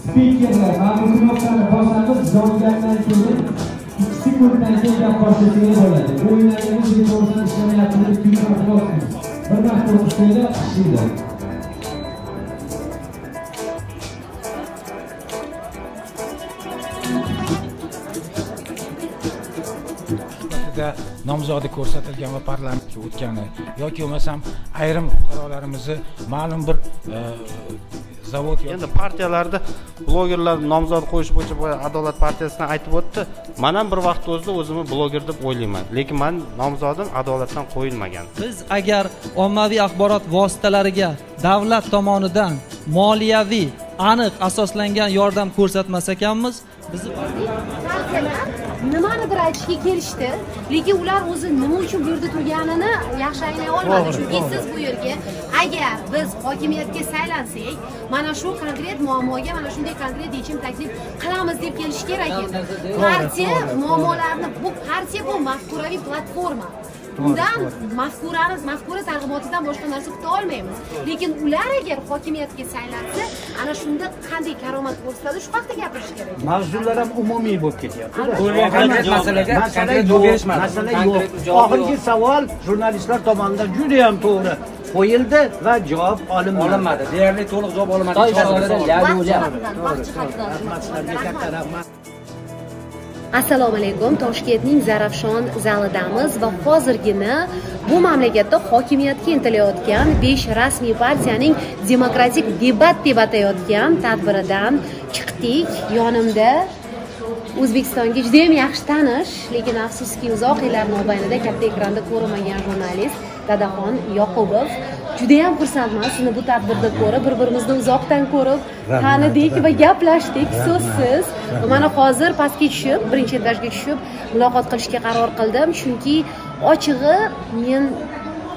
spikerlar ma'lum gunohlarni boshlang'ich jongandan keyin ikki sekunddan keyin gap boshlasangiz bo'ladi bu o'yinlarimiz to'g'ridan ishlamayapti deb kuyunib qolmaymiz bir marta o'qishsanglar ishlaydi nomzodi ko'rsatilgan va parlamentga o'tgani yoki bo'lmasam ayrim fuqarolarimizni ma'lum bir e, zavod endi partiyalarda blogerlar nomzod qo'yish bo'yicha boya adolat partiyasidan aytib o'tdi. Man ham bir vaqtni o'zida o'zimni bloger deb o'ylayman lekin man nomzodim adolatdan qo'yilmagan. Biz agar ommaviy axborot vositalariga davlat tomonidan moliyaviy aniq asoslangan yordam ko'rsatmas ekanmiz bizni nimanidir aytishga kelishdi. Lekin ular o'zi nima uchun bu yerda turganini yaxshi anglay olmadi. Chunki siz bu yerga agar biz hokimiyatga saylansak mana shu konkret muammoga mana shunday konkret yechim taklif qilamiz deb kelish kerak. Edi partiya muammolarni bu partiya bu mafkuraviy platforma undan mafkurani mafkura targ'ibotidan boshqa narsa kuta olmaymiz. Lekin ular agar hokimiyatga saylansa ana shunda qanday karomat ko'rsatadi shu haqida gapirish kerak. Mavzular ham umumiy bo'lib ketyapti masalaga masala konkret yo'q oxirgi savol jurnalistlar tomonidan juda yam to'g'ri qo'yildi va javob olinmadi. Olinmadi. Deyarli to'liq javob olinmadi vaqt jihatdan katta rahmat assalomu alaykum toshkentning zarafshon zalidamiz va hozirgina bu mamlakatda hokimiyatga intilayotgan besh rasmiy partiyaning demokratik debat deb atayotgan tadbiridan chiqdik. Yonimda o'zbekistonga judayam yaxshi tanish lekin afsuski uzoq yillar mobaynida katta ekranda ko'rmagan jurnalist dadaxon yoqubov judayam xursandman. Sizni bu tadbirda ko'rib bir birimizni uzoqdan ko'rib tanidik va gaplashdik. So'zsiz. Mana hozir pastga tushib birinchi etajga tushib muloqot qilishga qaror qildim. Chunki ochig'i men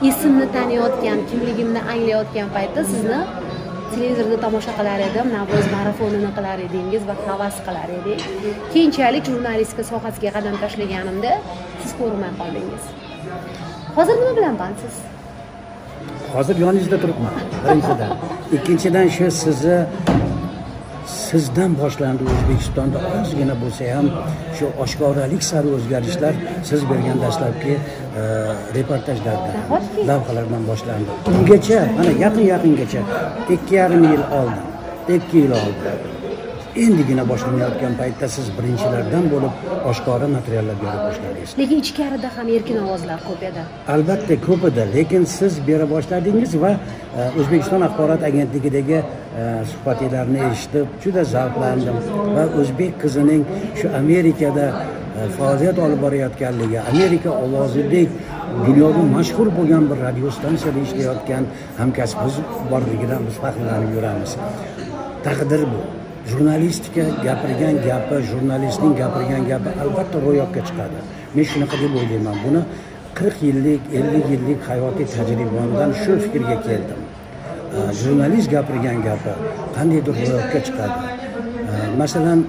esimni taniyotgan kimligimni anglayotgan paytda sizni televizorda tomosha qilar edim. Navro'z marafonini qilar edingiz va havas qilar edik. Keyinchalik jurnalistika sohasiga qadam tashlaganimda siz ko'rmay qoldingiz. Hozir nima bilan bandsiz hozir yoningizda turibman. Birinchidan. Ikkinchidan shu sizni sizdan boshlandi o'zbekistonda. Ozgina bo'lsa ham shu oshkoralik sari o'zgarishlar siz bergan dastlabki e, reportajlardan lavhalardan boshlandi. Ungacha mana yaqin yaqingacha ikki yarim yil oldin ikki yil oldin endigina boshlanayotgan paytda siz birinchilardan bo'lib oshkora materiallar bera boshladingiz lekin ichkarida ham erkin ovozlar ko'p edi. Albatta ko'p edi lekin siz bera boshladingiz va e, o'zbekiston axborot agentligidagi e, suhbatinglarni eshitib juda zavqlandim va o'zbek qizining shu amerikada e, faoliyat olib borayotganligi amerika ovozidek dunyoda mashhur bo'lgan bir radiostansiyada ishlayotgan hamkasbimiz borligidan biz faxrlanib yuramiz. Taqdir bu jurnalistika gapirgan gapi jurnalistning gapirgan gapi albatta ro'yobga chiqadi. Men shunaqa deb o'ylayman. Buni qirq yillik ellik yillik hayotiy tajribamdan shu fikrga keldim. Jurnalist gapirgan gapi qandaydir ro'yobga chiqadi. Masalan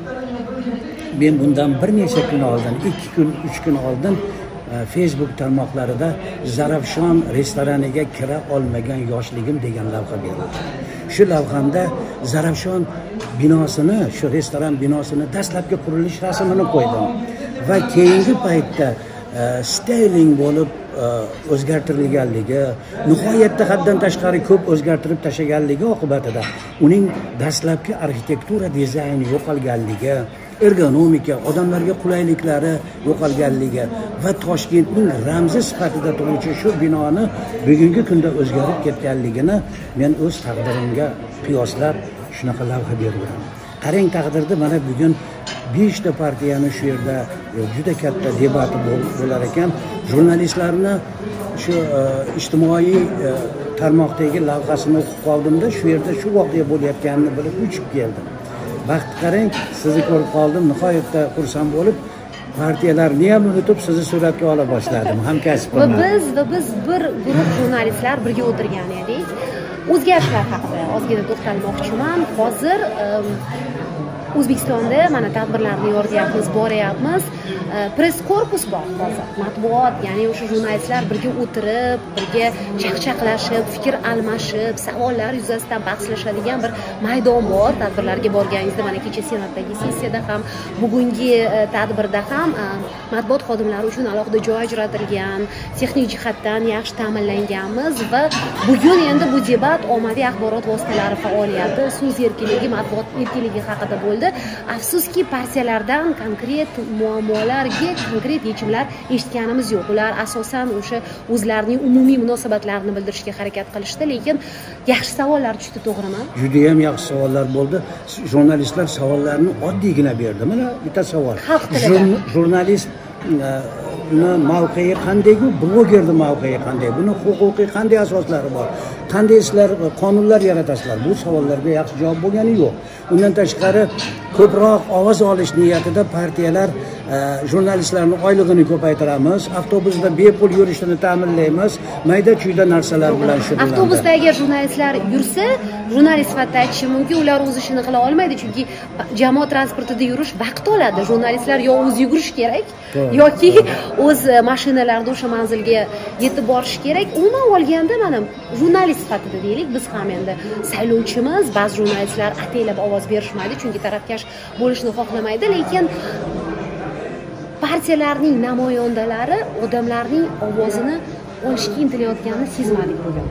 men bundan bir necha kun oldin ikki kun uch kun oldin facebook tarmoqlarida zarafshon restoraniga kira olmagan yoshligim degan lavha berildi shu lavhamda zarafshon binosini shu restoran binosini dastlabki qurilish rasmini qo'ydim. Va keyingi paytda e, styling bo'lib e, o'zgartirilganligi nihoyatda haddan tashqari ko'p o'zgartirib tashlaganligi oqibatida uning dastlabki arxitektura dizayni yo'qolganligi ergonomika odamlarga qulayliklari yo'qolganligi va toshkentning ramzi sifatida turuvchi shu binoni bugungi kunda o'zgarib ketganligini men o'z taqdirimga qiyoslab shunaqa lavha berdim. Qarang taqdirda mana bugun beshta partiyani shu yerda juda katta debati bo'lar ekan. Jurnalistlarni shu e, ijtimoiy e, tarmoqdagi lavhasini o'qib qoldimda shu yerda shu voqea bo'layotganini bilib uchib keldim. Vaqt qarang sizni ko'rib qoldim. Nihoyatda xursand bo'lib partiyalarni ham unutib sizni suratga ola boshladim. Va hamkasbimni biz va biz bir guruh jurnalistlar birga o'tirgan edik. O'zgarishlar haqida ozgina to'xtalmoqchiman. Hozir o'zbekistonda mana tadbirlarni yorityapmiz boryapmiz. E, Press korpus bor hozir matbuot ya'ni o'sha jurnalistlar birga o'tirib birga chaqchaqlashib fikr almashib savollar yuzasidan bahslashadigan bir maydon bor. Tadbirlarga borganingizda mana kecha senatdagi sessiyada ham bugungi e, tadbirda ham e, matbuot xodimlari uchun alohida joy ajratilgan texnik jihatdan yaxshi ta'minlanganmiz va bugun endi bu debat ommaviy axborot vositalari faoliyati so'z erkinligi matbuot erkinligi haqida bo'ldi. Afsuski partiyalardan konkret muammolarga konkret yechimlar eshitganimiz yo'q. Ular asosan o'sha o'zlarining umumiy munosabatlarini bildirishga harakat qilishdi lekin yaxshi savollar tushdi to'g'rimi? Judayam yaxshi savollar bo'ldi. Jurnalistlar savollarni oddiygina berdi. Mana bitta savol. Xalq jurnalist e, uni mavqei qandayku? Blogerni mavqei qanday? Buni huquqiy qanday asoslari bor qanday e, qonunlar yaratasizlar? Bu savollarga yaxshi javob bo'lgani yo'q. Undan tashqari ko'proq ovoz olish niyatida partiyalar e, jurnalistlarni oylig'ini ko'paytiramiz. Avtobusda bepul yurishini ta'minlaymiz. Mayda chuyda narsalar bilan shug'ullanadi avtobusda agar jurnalistlar yursa jurnalist sifatida aytishim mumkin ular o'z ishini qila olmaydi. Chunki jamoat transportida yurish vaqt oladi. Jurnalistlar yo o'zi yugurish kerak yoki o'z mashinalarida o'sha manzilga yetib borish kerak. Umuman olganda mana jurnalist sifatida deylik biz ham endi saylovchimiz ba'zi jurnalistlar ataylab ovoz berishmaydi chunki tarafkash bo'lishni xohlamaydi lekin partiyalarning namoyandalari odamlarning ovozini olishga intilayotganini sezmadik bugun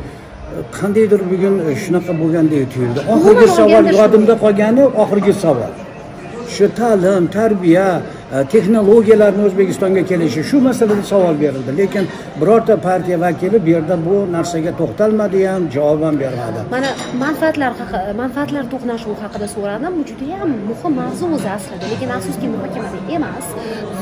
qandaydir bugun e, shunaqa bo'lgandek tuyuldi. Oxirgi savol yodimda qolgani oxirgi savol. Shu ta'lim tarbiya Э, texnologiyalarni o'zbekistonga kelishi shu masalada savol berildi. Lekin birorta partiya vakili bu yerda bu narsaga to'xtalmadi ham javob ham bermadi. Mana manfaatlar manfaatlar to'qnashuvi haqida so'radim. Bu judayam muhim mavzu o'zi aslida. Lekin afsuski muhokamada emas.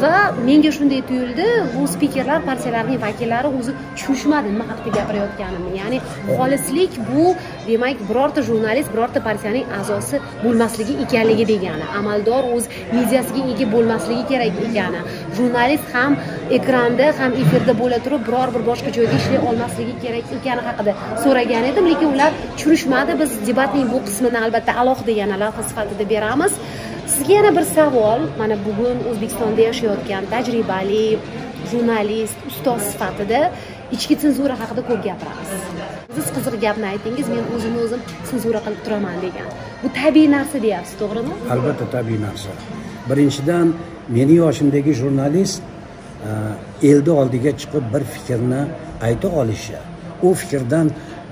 Va menga shunday tuyuldi. Bu spikerlar partiyalarning vakillari o'zi tushunishmadi nima haqida gapirayotganimni. Ya'ni xolislik bu demak birorta jurnalist birorta partiyaning a'zosi bo'lmasligi ekanligi degani amaldor o'z mediasiga ega bo'lmasligi kerak ekani jurnalist ham ekranda ham efirda bo'la turib biror bir boshqa joyda ishlay olmasligi kerak ekani haqida so'ragan edim lekin ular tushunishmadi biz debatning bu qismini albatta alohida yana lavha sifatida beramiz. Sizga yana bir savol. Mana bugun o'zbekistonda yashayotgan tajribali jurnalist ustoz sifatida ichki senzura haqida ko'p gapiramiz. Siz qiziq gapni aytdingiz men o'zimni o'zim senzura qilib turaman degan. Bu tabiiy narsa deyapsiz to'g'rimi? Albatta tabiiy narsa. Birinchidan meni yoshimdagi jurnalist e, elni oldiga chiqib bir fikrni ayta olishi u fikrdan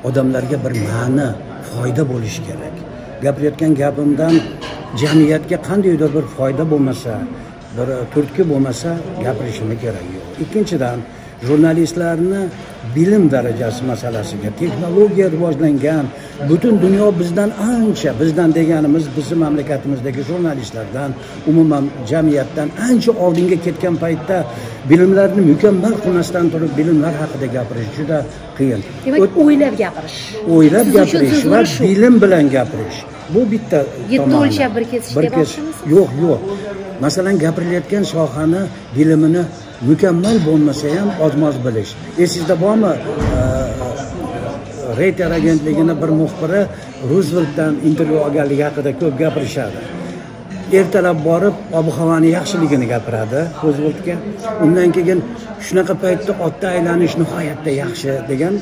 odamlarga bir ma'ni foyda bo'lishi kerak. Gapirayotgan gapimdan jamiyatga qandaydir bir foyda bo'lmasa bir turtki bo'lmasa gapirishimni keragi yo'q. Ikkinchidan jurnalistlarni bilim darajasi masalasiga texnologiya rivojlangan butun dunyo bizdan ancha bizdan deganimiz bizni mamlakatimizdagi jurnalistlardan umuman jamiyatdan ancha oldinga ketgan paytda bilimlarni mukammal qilmasdan turib bilimlar haqida gapirish juda qiyin. Demak o'ylab gapirish. o'ylab gapirish va bilim bilan gapirish. Bu bitta Yetti o'lchab bir kesishga yo'q yo'q. Masalan gapirilayotgan sohani bilimini mukammal bo'lmasa ham ozmoz bilish. Esingizda bormi? Reyter agentligini bir muxbiri ruzveltdan intervyu olganligi haqida ko'p gapirishadi. Ertalab borib ob havoni yaxshiligini gapiradi ruzveltga undan keyin shunaqa paytda otda aylanish nihoyatda yaxshi degan e,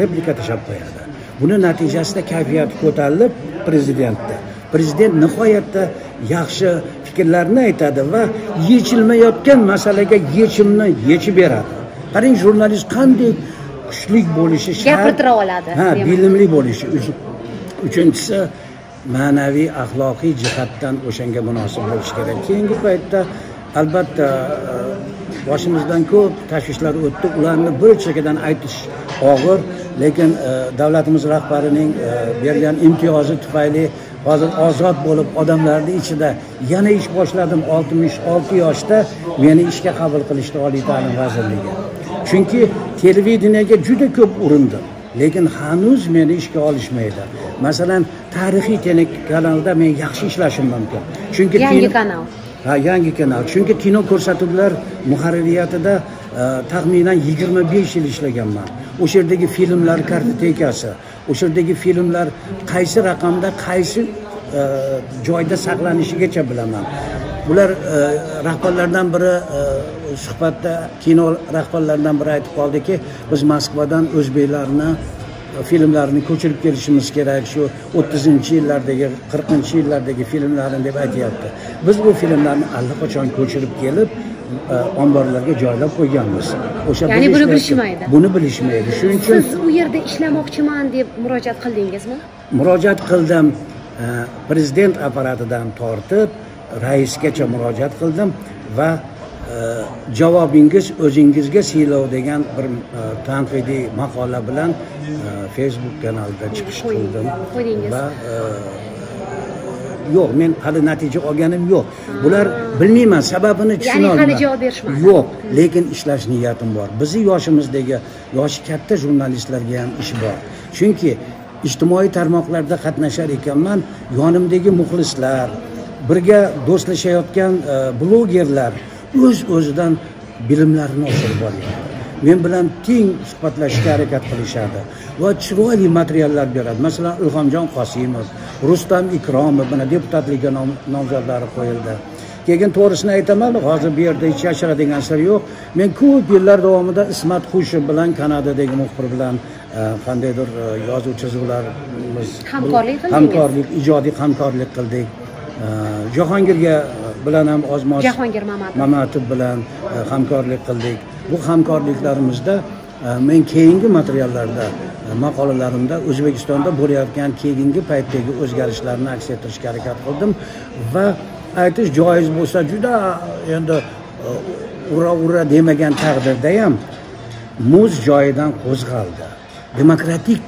replika tashlab qo'yadi. Buni natijasida kayfiyati ko'tarilib prezidentni prezident nihoyatda yaxshi fikrlarni aytadi va yechilmayotgan masalaga yechimni yechib beradi. Qarang jurnalist qanday kuchli bo'lishi shart. Gapirtira oladi, ha bilimli bo'lishi Uch- uchinchisi ma'naviy axloqiy jihatdan o'shanga munosib bo'lishi kerak. Keyingi paytda albatta e, boshimizdan ko'p tashvishlar o'tdi. Ularni bir chekkadan aytish og'ir lekin e, davlatimiz rahbarining e, bergan imtiyozi tufayli hozir ozod bo'lib odamlarni ichida yana ish boshladim oltmish olti yoshda meni ishga qabul qilishdi oliy ta'lim vazirligi. Chunki televideniyaga juda ko'p urindim lekin hanuz meni ishga olishmaydi. Masalan tarixiy telekanalda men yaxshi ishlashim mumkin. Chunki yangi kanal. Ha yangi kanal. Chunki kino ko'rsatuvlar muharririyatida taxminan yigirma besh yil ishlaganman. O'sha yerdagi filmlar kartotekasi o'sha yerdagi filmlar qaysi raqamda qaysi e, joyda saqlanishigacha bilaman. Bular e, rahbarlardan biri e, suhbatda kino rahbarlaridan biri aytib qoldiki biz moskvadan o'zbeklarni filmlarini ko'chirib kelishimiz kerak shu o'ttizinchi yillardagi qirqinchi yillardagi filmlarni deb aytyapti. Biz bu filmlarni allaqachon ko'chirib kelib omborlarga joylab qo'yganmiz. O'sha Ya'ni buni bilishmaydi. buni bilishmaydi. Shuning uchun siz u yerda ishlamoqchiman deb murojaat qildingizmi? murojaat qildim. E, prezident apparatidan tortib raisgacha murojaat qildim va e, javobingiz o'zingizga siylov degan bir e, tanqidiy maqola bilan e, facebook kanalida chiqish qildim va e, yo'q. Men hali natija olganim yo'q. Bular bilmayman sababini Ya'ni tushunolmayman hali javob berishmadi. yo'q lekin ishlash niyatim bor. Bizni yoshimizdagi yoshi katta jurnalistlarga ham ish bor. Chunki ijtimoiy tarmoqlarda qatnashar ekanman yonimdagi muxlislar birga do'stlashayotgan e, blogerlar o'z o'zidan bilimlarini oshirib boryapti men bilan teng suhbatlashishga harakat qilishadi va chiroyli materiallar beradi. Masalan ilhomjon qosimov rustam ikromov mana deputatlikka nom- nomzodlari qo'yildi. Keyin to'g'risini aytaman hozir bu yerda hech yashiradigan sir yo'q. Men ko'p yillar davomida ismat xushev bilan kanadadagi muxbir bilan e, qandaydir e, yozuv chizuvlarimiz Hamkorlik qildingiz? hamkorlik ijodiy hamkorlik qildik. E, jahongirga bilan ham oz moz Jahongir Mamatov. bilan hamkorlik qildik bu hamkorliklarimizda e, men keyingi materiallarda e, maqolalarimda o'zbekistonda bo'layotgan keyingi paytdagi o'zgarishlarni aks ettirishga harakat qildim va aytish joiz bo'lsa juda e, endi ura ura demagan taqdirda ham muz joyidan qo'zg'aldi. Demokratik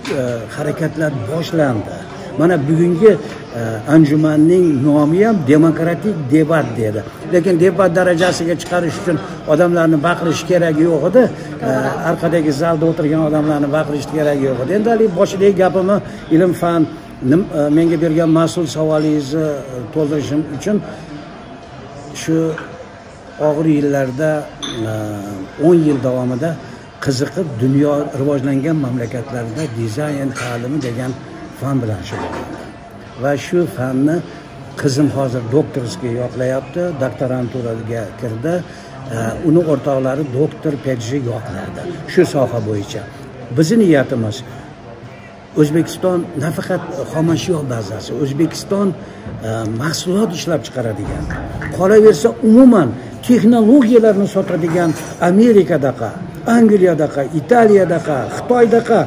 harakatlar boshlandi. Mana bugungi e, anjumanning nomi ham demokratik debat dedi. Lekin debat darajasiga chiqarish uchun odamlarni baqirish keragi yo'q edi. E, Orqadagi zalda o'tirgan odamlarni baqirish keragi yo'q edi. Endi haligi boshidagi gapimni ilm fan e, menga bergan mas'ul savolingizni to'ldirishim uchun shu og'ir yillarda o'n yil davomida qiziqib dunyo rivojlangan mamlakatlarda dizayn ta'limi degan fan bilan shug'ullanadi. Va shu fanni qizim hozir doktorskiy yoqlayapti doktoranturaga kirdi. Uni o'rtoqlari doktor PhD yoqladi shu soha bo'yicha. Bizni niyatimiz o'zbekiston nafaqat xomashyo bazasi o'zbekiston e, mahsulot ishlab chiqaradigan qolaversa umuman texnologiyalarni sotadigan amerikadaqa angliyadaqa italiyadaqa xitoydaqa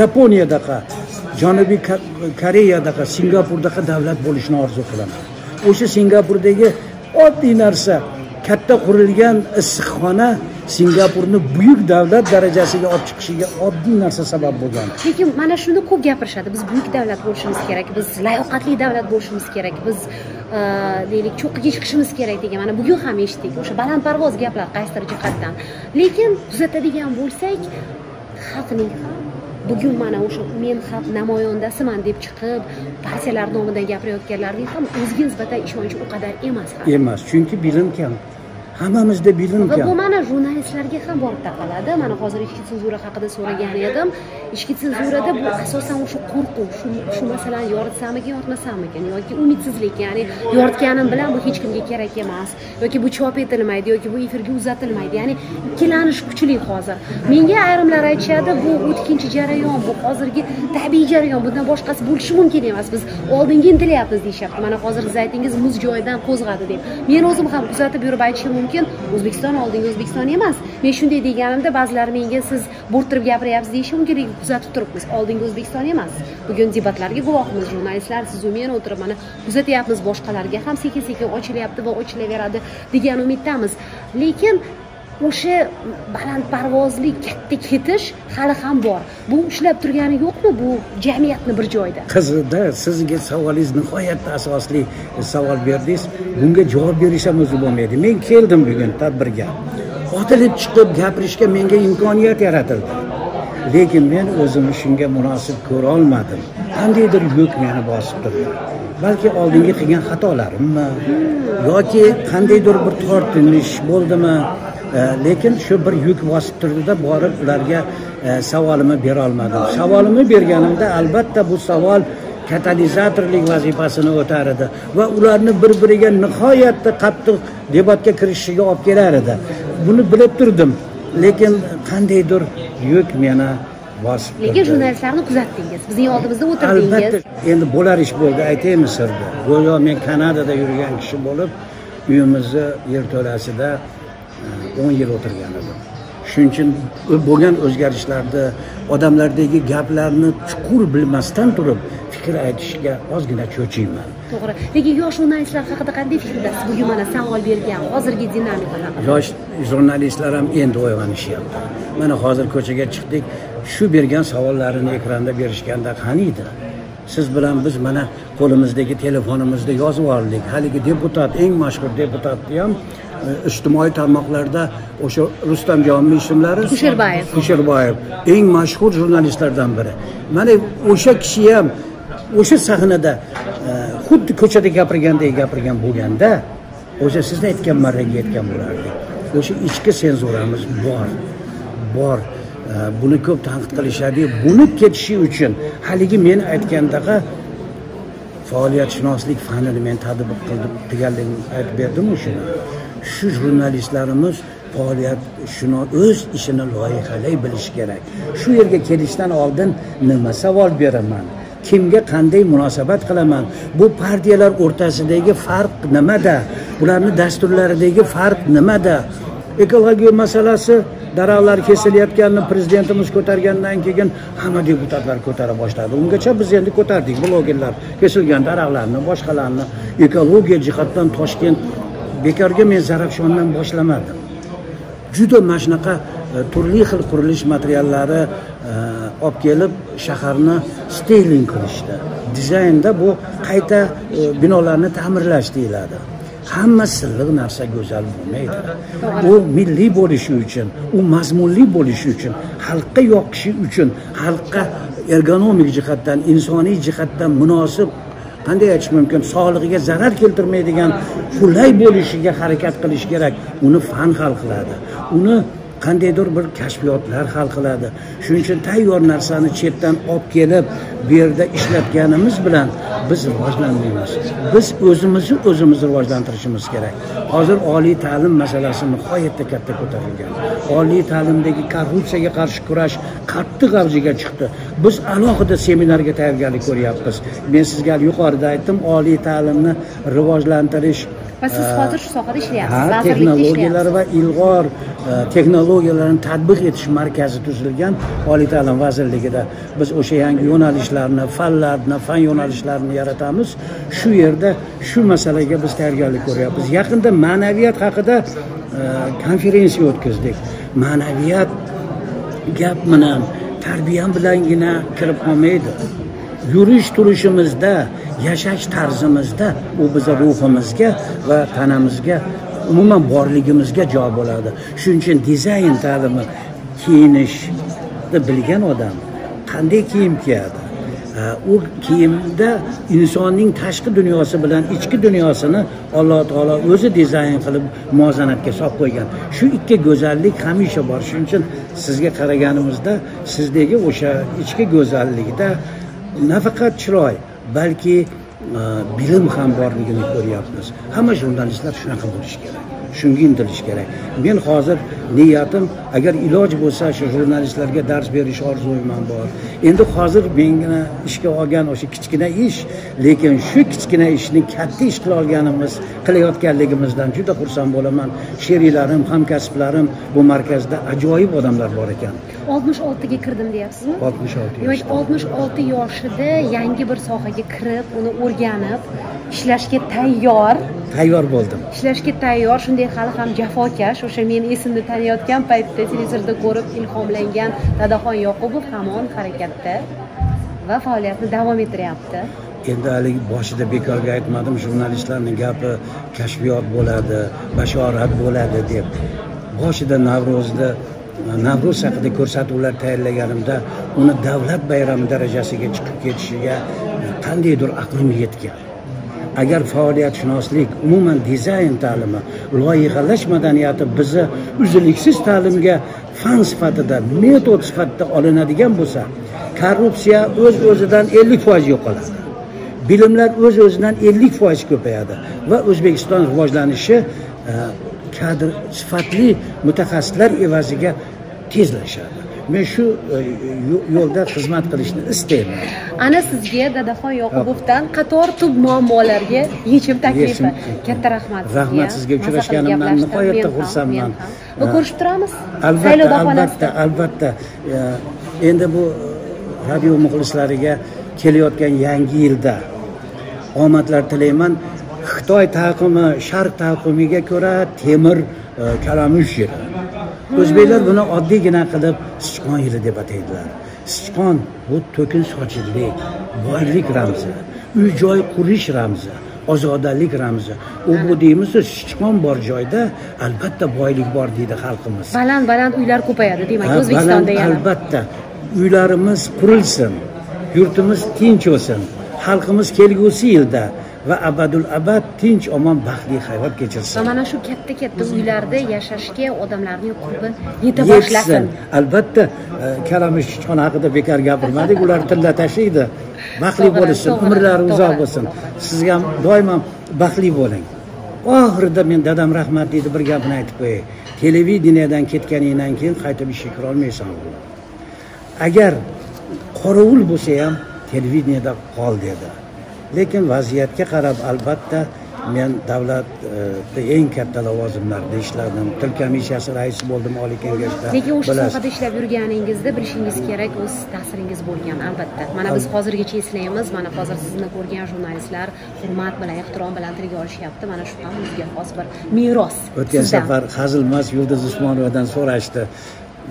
yaponiyadaqa janubiy koreyadaqa singapurdaqa davlat bo'lishni orzu qilaman. O'sha singapurdagi oddiy narsa katta qurilgan issiqxona singapurni buyuk davlat darajasiga olib chiqishiga oddiy narsa sabab bo'lgan. Lekin mana shuni ko'p gapirishadi. Biz buyuk davlat bo'lishimiz kerak biz layoqatli davlat bo'lishimiz kerak biz e, deylik cho'qqiga chiqishimiz kerak degan. Mana bugun ham eshitdik. O'sha balandparvoz gaplar qaysidir jihatdan. Lekin kuzatadigan bo'lsak xalqning ham bugun mana o'sha men xalq namoyandasiman deb chiqib partiyalar nomidan gapirayotganlarning ham o'ziga nisbatan ishonchi u qadar emas emas chunki bilim kam. Hammamizda bilim va bu kam. mana jurnalistlarga ham borib taqaladi mana hozir ichki senzura haqida so'ragan edim ichki senzurada bu asosan o'sha qo'rquv shu shu masalani yoritsammikin yoritmasammikin yoki umidsizlik ya'ni yoritganim bilan bu hech kimga kerak emas yoki bu chop etilmaydi yoki bu efirga uzatilmaydi ya'ni ikkilanish kuchli hozir. Menga ayrimlar aytishadi bu o'tkinchi jarayon bu hozirgi tabiiy jarayon bundan boshqasi bo'lishi mumkin emas biz oldinga intilyapmiz deyishyapti mana hozir siz aytdingiz muz joyidan qo'zg'adi deb. Men o'zim ham kuzatib yurib aytishim mumkin o'zbekiston oldingi o'zbekiston emas men shunday deganimda ba'zilar menga siz bo'rttirib gapiryapsiz deyishi mumkin lekin kuzatib turibmiz oldingi o'zbekiston emas bugun debatlarga guvohmiz jurnalistlar sizu men o'tirib mana kuzatyapmiz boshqalarga ham sekin sekin ochilyapti va ochilaveradi degan umiddamiz. Lekin o'sha balandparvozlik katta ketish hali ham bor. Bu ushlab turgani yo'qmi bu jamiyatni bir joyda qizida sizga savolingiz nihoyatda asosli e, savol berdingiz. Bunga javob berish ham o'zi bo'lmaydi. Men keldim bugun tadbirga. Otilib chiqib gapirishga menga imkoniyat yaratildi. Lekin men o'zimni shunga munosib ko'rolmadim. Qandaydir yuk meni bosib turdi. Balki oldingi qilgan xatolarimmi? Yoki qandaydir bir tortinish bo'ldimi? E, lekin shu bir yuk bosib turdida borib ularga e, savolimni berolmadim savolimni berganimda albatta bu savol katalizatorlik vazifasini o'tar edi va ularni bir biriga nihoyatda qattiq debatga kirishishiga olib kelar edi. Buni bilib turdim lekin qandaydir yuk meni bosib lekin jurnalistlarni kuzatdingiz? Bizning oldimizda albatta o'tirdingiz endi bo'lar ish bo'ldi aytaymi sirni go'yo men kanadada yurgan kishi bo'lib uyimizni yerto'lasida e, o'n yil o'tirgan edim shuning uchun bo'lgan o'zgarishlarni odamlardagi gaplarni chuqur bilmasdan turib fikr aytishga ozgina cho'chiyman. To'g'ri. Lekin yosh jurnalistlar haqida qanday fikrdasiz bugun mana savol bergan hozirgi dinamika haqida. Yosh jurnalistlar ham endi uyg'onishyapti mana hozir ko'chaga chiqdik. Shu bergan savollarini ekranda berishganda qaniydi siz bilan biz mana qo'limizdagi telefonimizda yozib oldik. Haligi deputat eng mashhur deputatni ham ijtimoiy tarmoqlarda o'sha rustamjonmi ismlari Kusherbayev. kusherbayev. Eng mashhur jurnalistlardan biri. Mana o'sha kishi ham o'sha sahnada e, xuddi ko'chada gapirgandek gapirgan bo'lganda o'sha sizni aytgan marraga yetgan bo'lardik o'sha ichki senzuramiz bor bor. E, buni ko'p tanqid qilishadi. Buni ketishi uchun haligi men aytgandaqa faoliyatshunoslik fanini men tadbiq qildim deganligim aytib berdimu shuni shu jurnalistlarimiz faoliyat shuni o'z ishini loyihalay bilishi kerak. Shu yerga kelishdan oldin nima savol beraman? Kimga qanday munosabat qilaman? Bu partiyalar o'rtasidagi farq nimada? Bularni dasturlaridagi farq nimada? Ekologiya masalasi daraxtlar kesilayotganini prezidentimiz ko'targandan keyin hamma deputatlar ko'tara boshladi. Ungacha biz endi ko'tardik blogerlar kesilgan daraxtlarni boshqalarni. Ekologiya jihatdan toshkent bekorga men zarafshondan boshlamadim. Juda mana shunaqa e, turli xil qurilish materiallari e, olib kelib shaharni steyling qilishdi. Dizaynda bu qayta e, binolarni ta'mirlash deyiladi. Hamma silliq narsa go'zal bo'lmaydi. U milliy bo'lishi uchun u mazmunli bo'lishi uchun xalqqa yoqishi uchun xalqqa ergonomik jihatdan insoniy jihatdan munosib qanday aytish mumkin? Sog'lig'iga zarar keltirmaydigan qulay bo'lishiga harakat qilish kerak. Uni fan hal qiladi. Uni qandaydir bir kashfiyotlar hal qiladi. Shuning uchun tayyor narsani chetdan olib kelib bu yerda ishlatganimiz bilan biz rivojlanmaymiz. Biz o'zimizni o'zimiz rivojlantirishimiz kerak. Hozir oliy ta'lim masalasi nihoyatda katta ko'tarilgan. Oliy ta'limdagi korrupsiyaga qarshi kurash qattiq avjiga chiqdi. Biz alohida seminarga tayyorgarlik ko'ryapmiz. Men sizga yuqorida aytdim oliy ta'limni rivojlantirish va siz hozir shu sohada ha ishlayapsiz vazirlikda texnologiyalar va ilg'or e, texnologiyalarni tatbiq etish markazi tuzilgan oliy ta'lim vazirligida. Biz o'sha yangi yo'nalishlarni fanlarni fan yo'nalishlarini yaratamiz. Shu yerda shu masalaga biz tayyorgarlik ko'ryapmiz. Yaqinda ma'naviyat haqida e, konferensiya o'tkazdik. Ma'naviyat gap bilan tarbiya bilangina kirib qolmaydi yurish turishimizda yashash tarzimizda u bizni ruhimizga va tanamizga umuman borligimizga javob bo'ladi. Shuning uchun dizayn ta'limi kiyinishni bilgan odam qanday kiyim kiyadi? U kiyimda insonning tashqi dunyosi bilan ichki dunyosini alloh taolo o'zi dizayn qilib muvozanatga solib qo'ygan. Shu ikki go'zallik hamisha bor. Shuning uchun sizga qaraganimizda sizdagi o'sha ichki go'zallikda nafaqat chiroy balki e, bilim ham borligini ko'ryapmiz. Hamma jurnalistlar shunaqa bo'lishi kerak shunga intilish kerak. Men hozir niyatim agar iloj bo'lsa shu jurnalistlarga dars berish orzuyim ham bor. Endi hozir mengina ishga olgan o'sha kichkina ish lekin shu kichkina ishni katta ish qila olganimiz qilayotganligimizdan juda xursand bo'laman. Sheriklarim hamkasblarim bu markazda ajoyib odamlar bor ekan. Oltmish oltiga kirdim deyapsizmi? Oltmish olti demak oltmish olti yoshida yangi bir sohaga kirib uni o'rganib ishlashga tayyor. Tayyor bo'ldim. Ishlashga tayyor shunday hali ham jafokash. O'sha men esimni taniyotgan paytda televizorda ko'rib ilhomlangan dadaxon yoqubov hamon harakatda va faoliyatni davom ettiryapti. Endi haligi boshida bekorga aytmadim jurnalistlarning gapi kashfiyot bo'ladi bashorat bo'ladi deb. Boshida navro'zda navro'z haqida ko'rsatuvlar tayyorlaganimda uni davlat bayrami darajasiga chiqib ketishiga qandaydir aqlim yetgan. Agar faoliyatshunoslik umuman dizayn ta'limi loyihalash madaniyati bizni uzluksiz ta'limga fan sifatida metod sifatida olinadigan bo'lsa korrupsiya o'z o'zidan ellik foiz yo'qoladi. Bilimlar o'z o'zidan ellik foiz ko'payadi va o'zbekiston rivojlanishi e, kadr sifatli mutaxassislar evaziga tezlashadi. Men shu e, yo- yo'lda xizmat qilishni istayman. Ana sizga dadaxon yoqubovdan qator tub muammolarga yechim taklifi. Katta rahmat sizga. Rahmat sizga uchrashganimdan nihoyatda xursandman. va ko'rishib turamiz. Albatta albatta albatta. Endi bu e, radio muxlislariga kelayotgan yangi yilda omadlar tilayman xitoy taqvimi sharq taqvimiga ko'ra temir e, kalamush yili o'zbeklar buni oddiygina qilib sichqon yili deb ataydilar. Sichqon bu to'kin sochillik boylik ramzi uy joy qurish ramzi ozodalik ramzi. U bu deymiz sichqon bor joyda albatta boylik bor deydi xalqimiz. Baland baland uylar ko'payadi demak o'zbekistonda yana. albatta. Uylarimiz qurilsin yurtimiz tinch bo'lsin xalqimiz kelgusi yilda va abadul abad tinch omon baxtli hayot va kechirsin mana shu katta katta uylarda yashashga odamlarning qurbi yeta boshlasin albatta e, kalamush sichqon haqida bekor gapirmadik ular tilla tashlaydi. Baxtli bo'lishsin umrlari uzoq bo'lsin. sizga ham doimo baxtli bo'ling. Oxirida men dadam rahmat deydi bir gapni aytib qo'yay. Televideniyadan ketganingdan keyin qaytib ishga kirolmaysan agar qorovul bo'lsa ham televideniyada qol dedi lekin vaziyatga qarab albatta men davlatda eng katta lavozimlarda ishladim til komissiyasi raisi bo'ldim oliy kengashda. Lekin o'sha sohada ishlab yurganingizda bilishingiz kerak o'z ta'siringiz bo'lgan albatta. Mana biz hozirgacha eslaymiz. Mana hozir sizni ko'rgan jurnalistlar hurmat bilan ehtirom bilan tilga olishyapti. Mana shu ham o'ziga xos bir meros o'tgan safar hazilmas yulduz usmonovadan so'rashdi.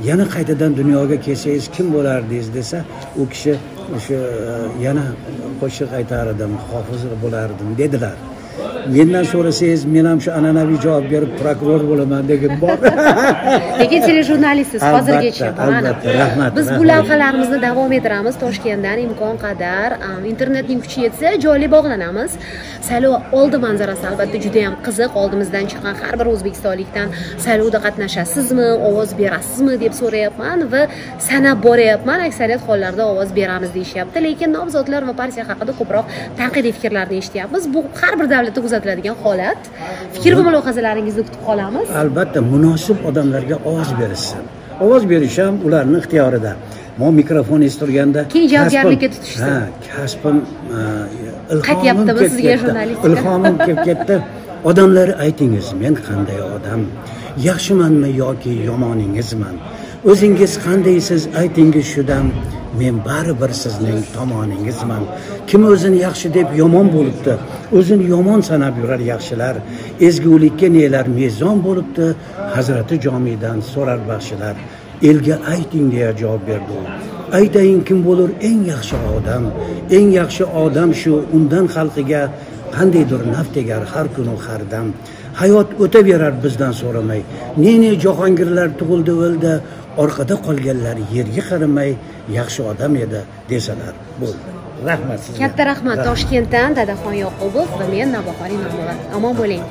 Yana qaytadan dunyoga kelsangiz kim bo'lardingiz desa u kishi o'sha e, yana qo'shiq aytar edim hofiz bo'lardim dedilar. Mendan so'rasangiz men ham shu an'anaviy javob berib prokuror bo'laman degan bor. Lekin telejurnalistsiz? Hozirgacha albatta. Rahmat, biz bu lavhalarimizni davom ettiramiz. Toshkentdan imkon qadar internetning kuchi yetsa jonli bog'lanamiz. Saylov oldi manzarasi albatta juda yam qiziq. Oldimizdan chiqqan har bir o'zbekistonlikdan saylovda qatnashasizmi ovoz berasizmi deb so'rayapman va sanab boryapman. Aksariyat hollarda ovoz beramiz deyishyapti. Lekin nomzodlar va partiya haqida ko'proq tanqidiy fikrlarni eshityapmiz. Bu har bir davlatda kuzatiladigan holat. Fikr va mulohazalaringizni kutib qolamiz. Albatta munosib odamlarga ovoz berishsin. Ovoz berish ham ularni ixtiyorida. Man mikrofon turganda Keyin javobgarlikka tutishsin. ha kasbim e, Qaytyaptimi kelib sizga jurnalistika? ilhomim kelib ketdi. Odamlar aytingiz men qanday odam? Yaxshimanmi yoki yomoningizman? O'zingiz qandaysiz? Aytingiz shu dam men baribir sizning tomoningizman. Kim o'zini yaxshi deb yomon bo'libdi o'zini yomon sanab yurar yaxshilar. Ezgulikka nelar mezon bo'libdi hazrati jomidan so'rar baxshilar. Elga ayting deya javob berdi u. Aytayin kim bo'lur eng yaxshi odam. Eng yaxshi odam shu undan xalqiga qandaydir naf tegar har kunu har dam hayot o'taverar bizdan so'ramay. Ne ne jahongirlar tug'ildi o'ldi orqada qolganlar yerga qaramay yaxshi odam edi desalar bo'ldi. Rahmat sizga. Katta rahmat. Toshkentdan dadaxon yoqubov va men navbahor imomova. Omon bo'ling.